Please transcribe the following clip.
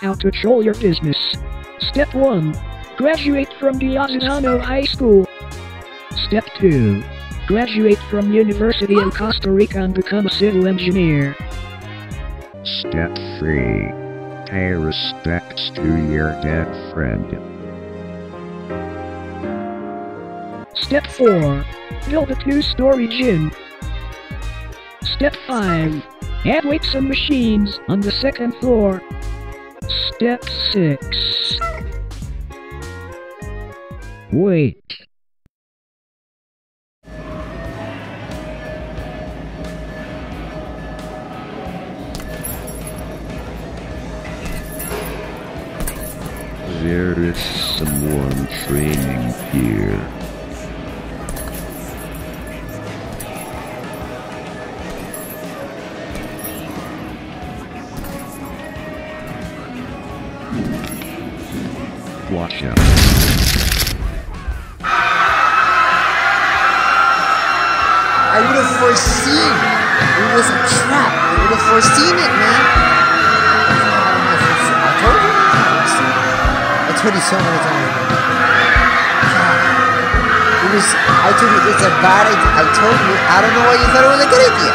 How to troll your business. Step 1. Graduate from Diosdano High School. Step 2. Graduate from University of Costa Rica and become a civil engineer. Step 3. Pay respects to your dead friend. Step 4. Build a two-story gym. Step 5. Add weights and machines on the second floor. Step 6. Wait. There is someone training here. Watch out. I would have foreseen it was a trap. I would have foreseen it, man. I told you. I told you so many times. It was. I told you it's a bad idea. I told you. I don't know why you thought it was a good idea.